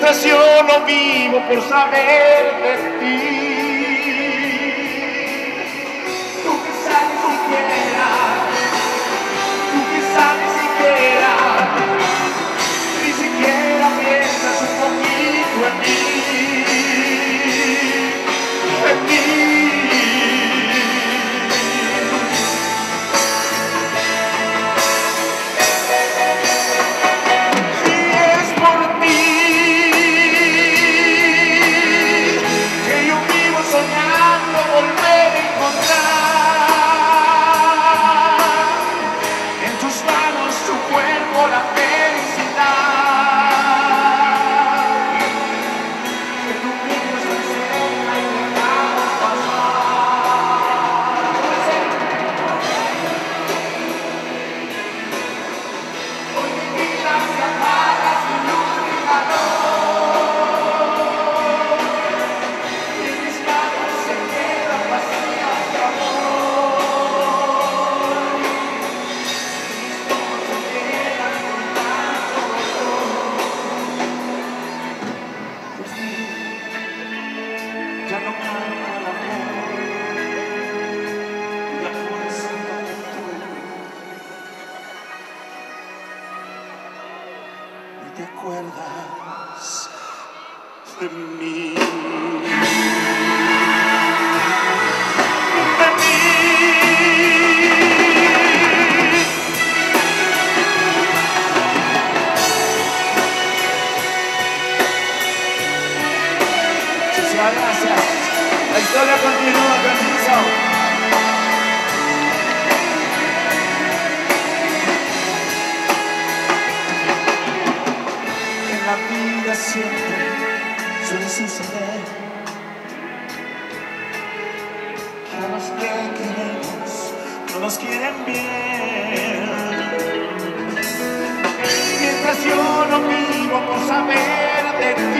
frustración no vivo por saber de ti. te acuerdas de mí. siempre suele suceder. Que los que queremos no nos quieren bien. Mientras yo no vivo por saber de ti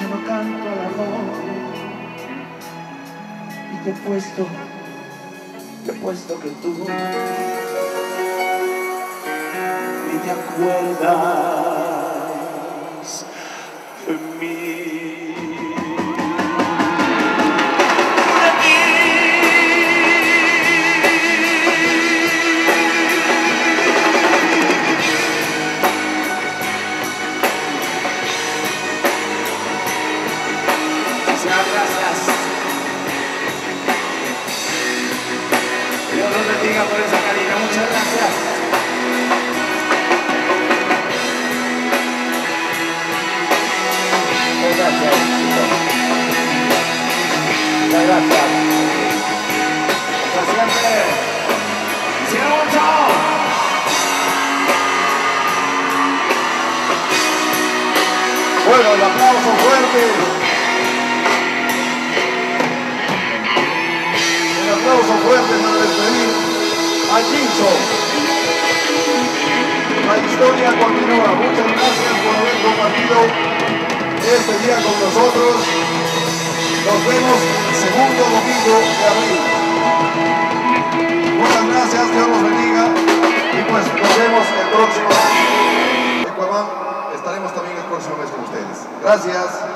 yo no canto al amor y te he puesto, te he puesto que tú ni te acuerdas. Muchas gracias. Dios los bendiga por esa cariño, muchas gracias. gracias. Muchas gracias. Hasta siempre. ¡Hicieron! Bueno, el aplauso fuerte. al quinto. La historia continúa. Muchas gracias por haber compartido este día con nosotros. Nos vemos el segundo domingo de abril. Muchas gracias, Dios los bendiga. Y pues nos vemos el próximo. Estaremos también el próximo mes con ustedes. Gracias.